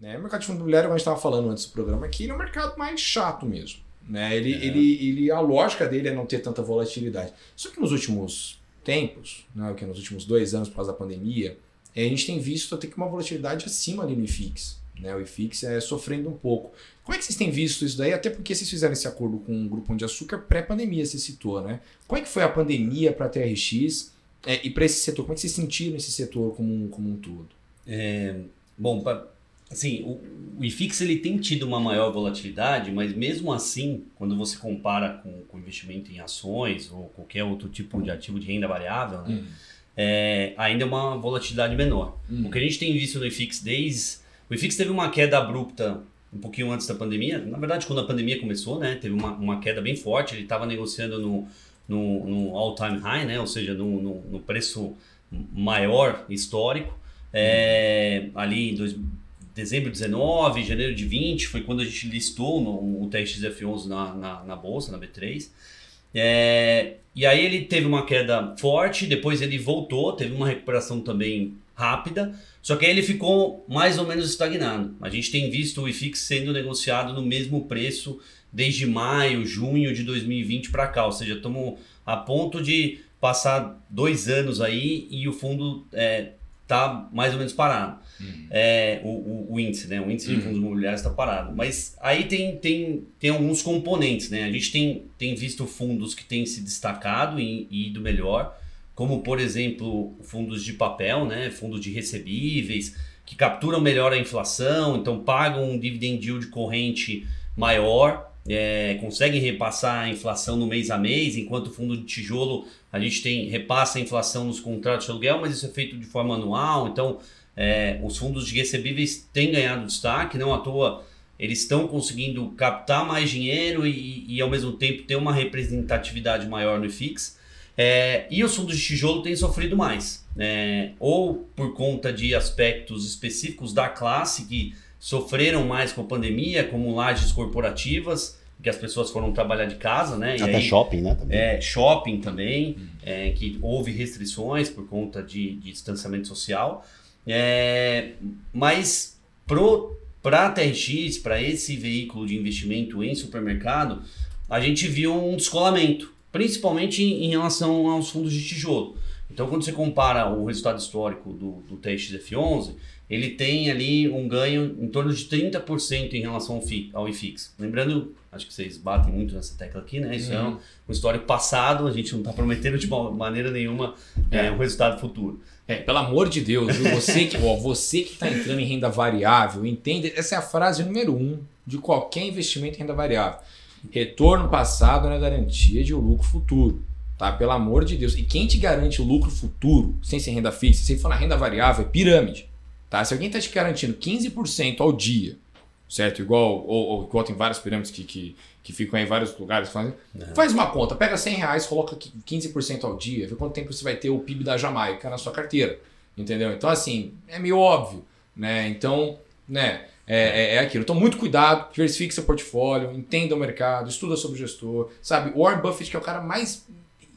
Né? O mercado de fundo imobiliário, como a gente estava falando antes do programa aqui, ele é um mercado mais chato mesmo. Né? Ele, é. ele, ele, a lógica dele é não ter tanta volatilidade. Só que nos últimos tempos, né, que nos últimos dois anos por causa da pandemia, a gente tem visto até que uma volatilidade acima ali no IFIX. Né? O IFIX é sofrendo um pouco. Como é que vocês têm visto isso daí? Até porque vocês fizeram esse acordo com o Grupo de Açúcar pré-pandemia, você citou, né? Como é que foi a pandemia para a TRX é, e para esse setor? Como é que vocês sentiram esse setor como um, como um todo? É, bom, assim, o, o IFIX ele tem tido uma maior volatilidade, mas mesmo assim, quando você compara com, com investimento em ações ou qualquer outro tipo de ativo de renda variável, né, hum. é, ainda é uma volatilidade menor. Hum. O que a gente tem visto no IFIX desde... O IFIX teve uma queda abrupta um pouquinho antes da pandemia. Na verdade, quando a pandemia começou, né, teve uma, uma queda bem forte. Ele estava negociando no, no, no all-time high, né, ou seja, no, no, no preço maior histórico. É, ali em dois, dezembro de 19, janeiro de 20, foi quando a gente listou no, o TXF11 na, na, na, bolsa, na B3. É, e aí ele teve uma queda forte, depois ele voltou, teve uma recuperação também rápida, só que aí ele ficou mais ou menos estagnado. A gente tem visto o IFIX sendo negociado no mesmo preço desde maio, junho de 2020 para cá, ou seja, estamos a ponto de passar dois anos aí e o fundo é, tá mais ou menos parado. Uhum. É, o, o, o, índice, né? O índice uhum. de fundos imobiliários está parado. Mas aí tem, tem, tem alguns componentes, né? A gente tem, tem visto fundos que têm se destacado e, e ido melhor, como por exemplo fundos de papel, né? Fundos de recebíveis, que capturam melhor a inflação, então pagam um dividend yield corrente maior é, conseguem repassar a inflação no mês a mês, enquanto o fundo de tijolo a gente tem repassa a inflação nos contratos de aluguel, mas isso é feito de forma anual. Então, é, os fundos de recebíveis têm ganhado destaque, não à toa eles estão conseguindo captar mais dinheiro e, e, ao mesmo tempo ter uma representatividade maior no IFIX. É, e os fundos de tijolo têm sofrido mais, né? ou por conta de aspectos específicos da classe que sofreram mais com a pandemia, como lajes corporativas, que as pessoas foram trabalhar de casa, né? Até aí, shopping, né? Também. É, shopping também, hum. é, que houve restrições por conta de, de distanciamento social. É, mas para a TRX, para esse veículo de investimento em supermercado, a gente viu um descolamento, principalmente em, em relação aos fundos de tijolo. Então, quando você compara o resultado histórico do, do TXF11, ele tem ali um ganho em torno de 30% em relação ao, FI, ao IFIX. Lembrando, acho que vocês batem muito nessa tecla aqui, né? Isso é uhum. é um, um histórico passado, a gente não está prometendo de maneira nenhuma é. É, um resultado futuro. É, pelo amor de Deus, viu? você que ó, você que está entrando em renda variável, entende? Essa é a frase número um de qualquer investimento em renda variável. Retorno passado não é garantia de um lucro futuro. Tá? Pelo amor de Deus. E quem te garante o lucro futuro, sem ser renda fixa, se for na renda variável, é pirâmide. Tá? Se alguém está te garantindo 15% ao dia, certo? Igual, ou, ou igual tem várias pirâmides que, que, que ficam em vários lugares. Fazem, Faz uma conta, pega 100 reais, coloca 15% ao dia, vê quanto tempo você vai ter o PIB da Jamaica na sua carteira. Entendeu? Então, assim, é meio óbvio. Né? Então, né? É, é, é aquilo. Então, muito cuidado, diversifique seu portfólio, entenda o mercado, estuda sobre o gestor. Sabe, Warren Buffett, que é o cara mais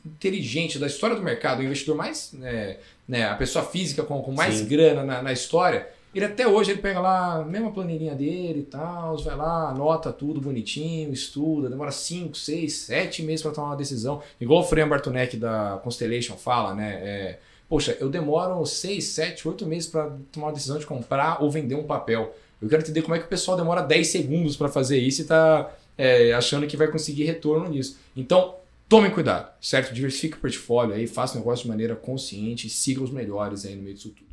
inteligente da história do mercado, o investidor mais, né, né a pessoa física com, com mais Sim. grana na, na, história, ele até hoje ele pega lá a mesma planilhinha dele e tal, vai lá, anota tudo bonitinho, estuda, demora 5, 6, 7 meses para tomar uma decisão. Igual o Freya Bartonek da Constellation fala, né? É, Poxa, eu demoro 6, 7, 8 meses para tomar uma decisão de comprar ou vender um papel. Eu quero entender como é que o pessoal demora 10 segundos para fazer isso e está é, achando que vai conseguir retorno nisso. Então, Tomem cuidado, certo? Diversifique o portfólio aí, faça o negócio de maneira consciente e siga os melhores aí no meio disso tudo.